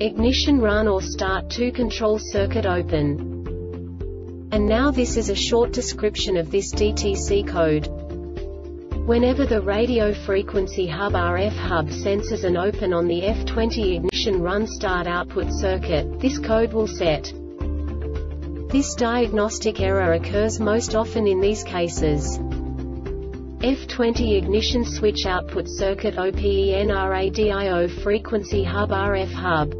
ignition run or start to control circuit open. And now this is a short description of this DTC code. Whenever the radio frequency hub RF hub senses an open on the F20 ignition run start output circuit, this code will set. This diagnostic error occurs most often in these cases. F20 ignition switch output circuit OPENRADIO frequency hub RF hub.